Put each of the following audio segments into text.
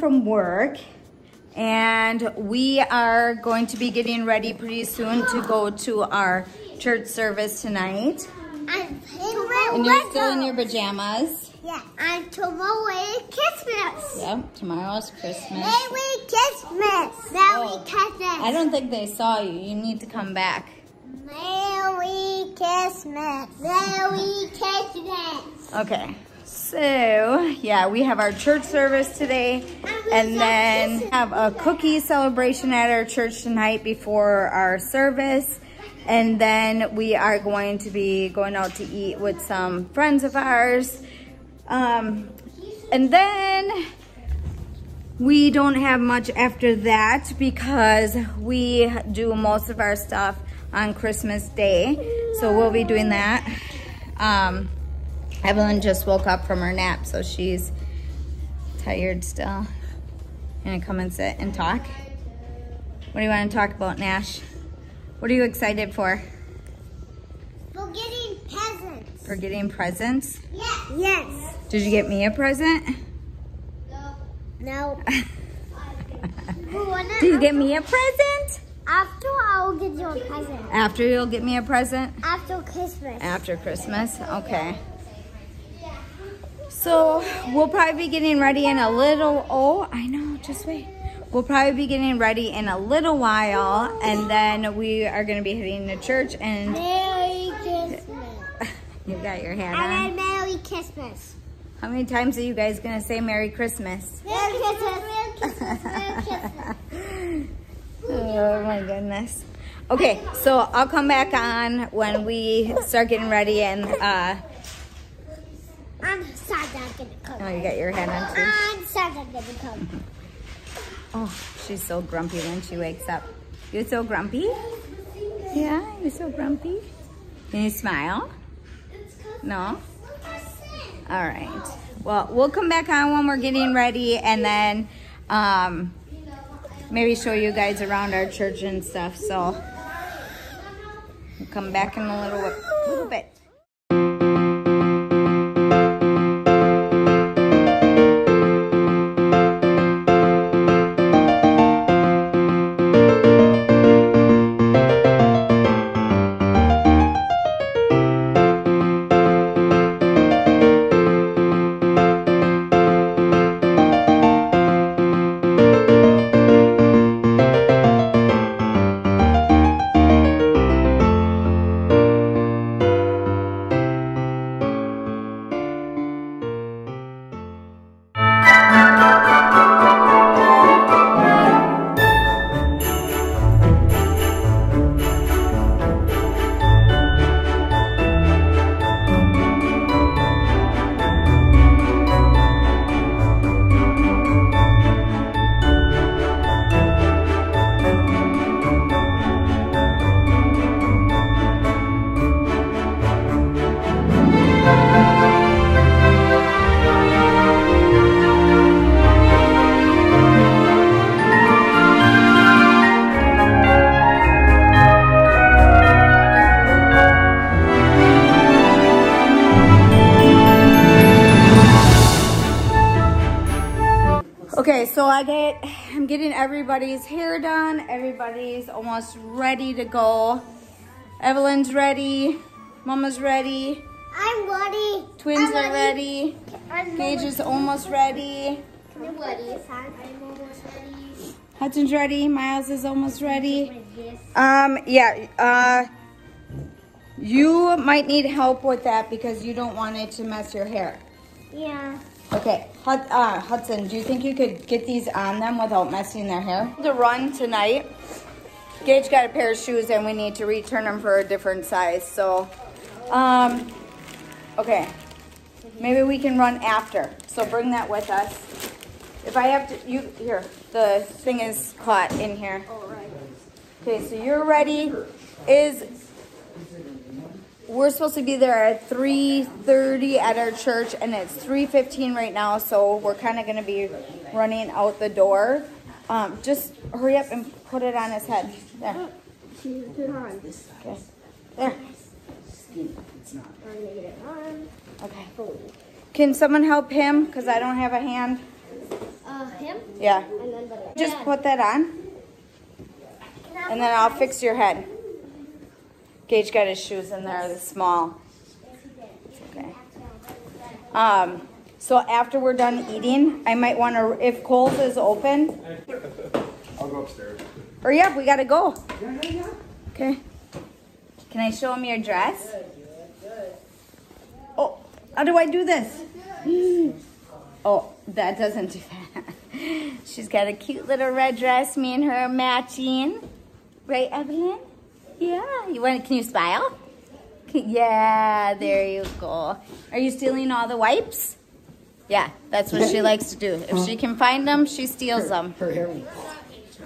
from work and we are going to be getting ready pretty soon to go to our church service tonight. And, And you're still in your pajamas. Yeah. And tomorrow is Christmas. Yep, tomorrow's Christmas. Merry Christmas. Merry Oh. Christmas. I don't think they saw you. You need to come back. Merry Christmas. Merry Christmas. Okay. So, yeah, we have our church service today and then have a cookie celebration at our church tonight before our service. And then we are going to be going out to eat with some friends of ours. Um, and then we don't have much after that because we do most of our stuff on Christmas Day. So we'll be doing that. Um, Evelyn just woke up from her nap, so she's tired still. Gonna come and sit and talk. What do you want to talk about, Nash? What are you excited for? For getting presents. For getting presents? Yes. Yes. Did you get me a present? No. No. Did you get me a present? After I'll get you a present. After you'll get me a present? After Christmas. After Christmas? Okay. So we'll probably be getting ready in a little, oh, I know, just wait. We'll probably be getting ready in a little while and then we are gonna be heading to church and Merry Christmas. you got your hat And on. Merry Christmas. How many times are you guys gonna say Merry Christmas? Merry Christmas. Merry Christmas. Merry Christmas. Oh my goodness. Okay, so I'll come back on when we start getting ready and uh, Gonna come. oh, you got your hat on too. I'm Santa gonna come. Oh, she's so grumpy when she wakes up. You're so grumpy? Yeah, you're so grumpy. Can you smile? No? All right. Well, we'll come back on when we're getting ready and then um, maybe show you guys around our church and stuff. So we'll come back in a little, little bit. So I get, I'm getting everybody's hair done. Everybody's almost ready to go. Evelyn's ready. Mama's ready. I'm ready. Twins I'm are ready. I'm Gage is almost ready. I'm ready. I'm almost ready. Hudson's ready. Miles is almost ready. Um, yeah, uh, you might need help with that because you don't want it to mess your hair. Yeah. Okay, Hud- uh, Hudson, do you think you could get these on them without messing their hair? To run tonight, Gage got a pair of shoes and we need to return them for a different size. So, um, okay, maybe we can run after. So bring that with us. If I have to, you here. The thing is caught in here. Okay, so you're ready. Is we're supposed to be there at 3.30 at our church and it's 3.15 right now so we're kind of going to be running out the door um, just hurry up and put it on his head there okay there okay can someone help him because i don't have a hand Uh, him? Yeah. And then butter. Just put that on. And then I'll fix your head. Gage got his shoes in there, the small. It's okay. Um, so after we're done eating, I might want to, if Cole's is open, I'll go upstairs. hurry up, we gotta go. Okay. Can I show him your dress? Oh, how do I do this? Oh, that doesn't do that. She's got a cute little red dress. Me and her matching. Right, Evelyn? Yeah. You want? Can you smile? Can- Yeah, there you go. Are you stealing all the wipes? Yeah, that's what she likes to do. If she can find them, she steals them. Her hair.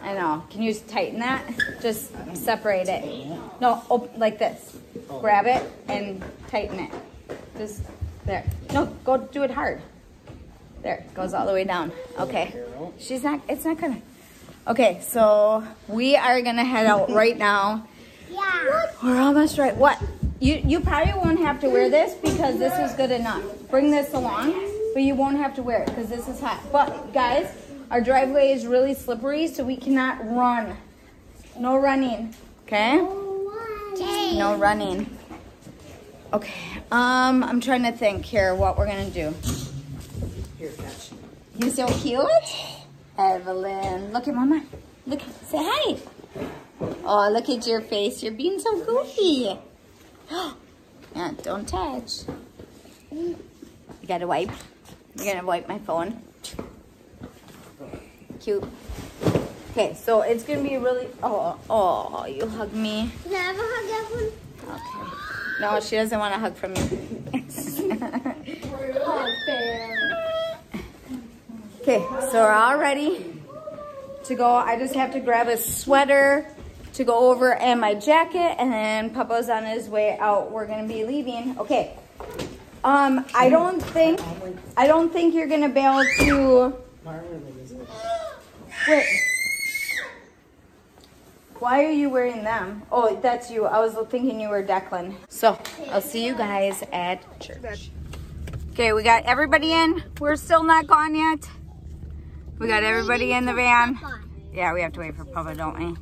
I know. Can you tighten that? Just separate it. No, op- like this. Grab it and tighten it. Just there. No, go do it hard. There, goes all the way down. Okay. She's not, it's not gonna. Okay, so we are gonna head out right now. We're almost right. What? You you probably won't have to wear this because this is good enough. Bring this along, but you won't have to wear it because this is hot. But guys, our driveway is really slippery, so we cannot run. No running. Okay? Okay. No running. Okay. Um, I'm trying to think here what we're gonna do. Here, catch. You so cute, Evelyn. Look at Mama. Look. Say hi. Oh, look at your face. You're being so goofy. yeah, don't touch. You gotta wipe. You're gonna wipe my phone. Cute. Okay, so it's gonna be really. Oh, oh, you hug me. Can I have a hug, Evelyn? Okay. No, she doesn't want a hug from you. Okay, so we're all ready to go. I just have to grab a sweater to go over and my jacket, and then Papa's on his way out. We're gonna be leaving. Okay. Um, I don't think I don't think you're gonna be able to. Wait. Why are you wearing them? Oh, that's you. I was thinking you were Declan. So, I'll see you guys at church. Okay, we got everybody in. We're still not gone yet. We got everybody in the van. Yeah, we have to wait for Papa, don't we?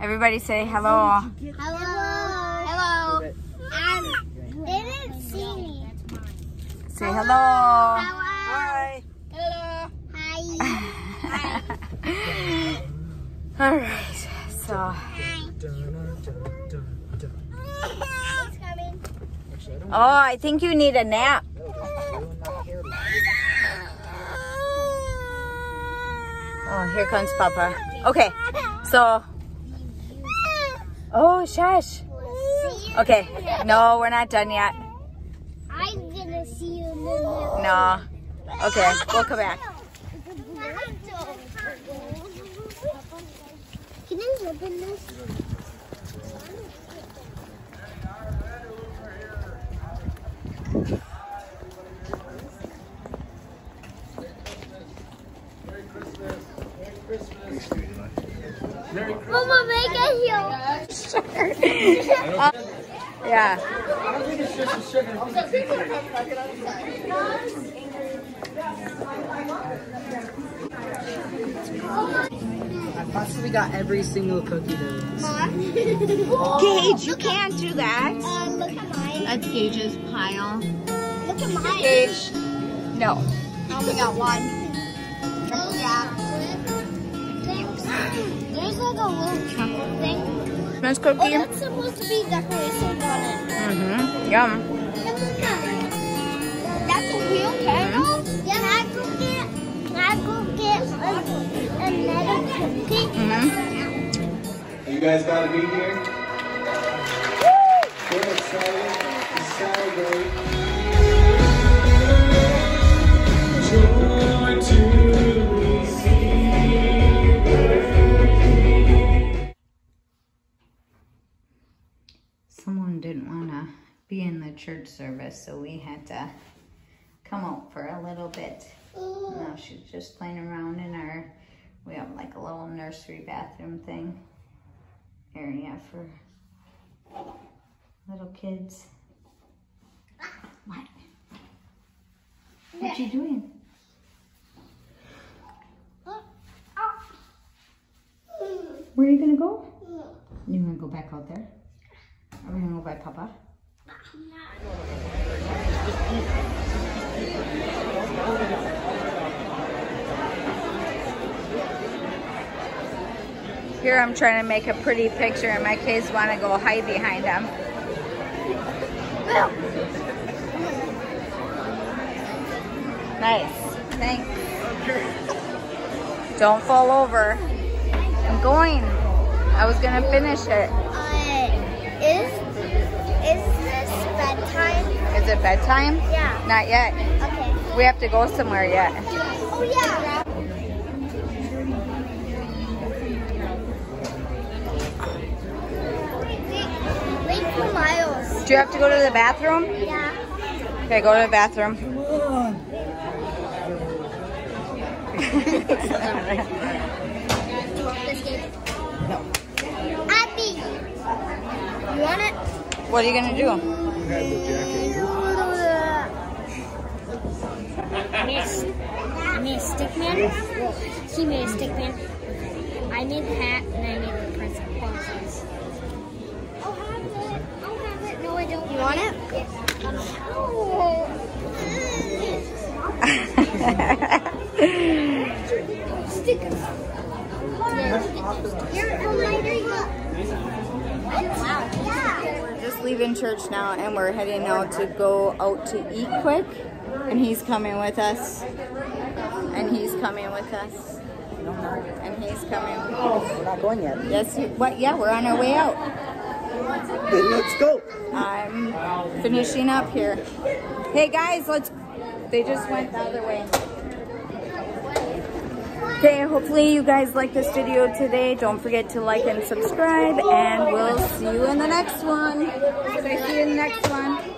Everybody say hello. Hello. Hello. Um, they didn't see me. Say hello. Hi. Hello. Hi. Hi. All right, so. Coming. Oh, I think you need a nap. Oh, here comes Papa. Okay, so. Oh, shush. Okay, no, we're not done yet. I'm gonna see you in the No. Okay, we'll come back. Can I open this? Mama, make it. Yeah. I possibly got every single cookie there. Gage, you can't do that. Um, look at mine. That's Gage's pile. Look at mine. Gage, no. I only got one. Yeah. There's like a little chocolate thing. Miss Oh, that's supposed to be decoration on it. Mm-hmm. Yum. That's a real candle? Yeah. Can I go get, can I go get a, another cookie? Mm-hmm. You guys got to be here. We're excited to celebrate. church service, so we had to come out for a little bit. Mm. Now she's just playing around in our, we have like a little nursery bathroom thing area for little kids. What? What you doing? Mm. Where are you gonna go? Mm. You wanna go back out there? Are we gonna go by Papa? Here I'm trying to make a pretty picture and my kids want to go hide behind them. Nice. Thanks. Don't fall over. I'm going. I was gonna finish it. Is it bedtime? Yeah. Not yet. Okay. We have to go somewhere yet. Oh yeah. Wait, wait for Miles. Do you have to go to the bathroom? Yeah. Okay, go to the bathroom. Abby, you want it? What are you gonna do? I made, a, I made a stick man. He made a stick man. I made the hat and I made the prince boxes. I'll have it. I'll have it. No, I don't. You want it? Stickers. Here, oh, there. Wow. Yeah. We're just leaving church now and we're heading out to go out to eat quick. And he's coming with us. And he's coming with us. And he's coming with us. We're not going yet. Yes, you- what? Yeah, we're on our way out. Then let's go. I'm finishing up here. Hey guys, let's. They just went the other way. Okay, hopefully you guys like this video today. Don't forget to like and subscribe, and we'll see you in the next one. See you in the next one.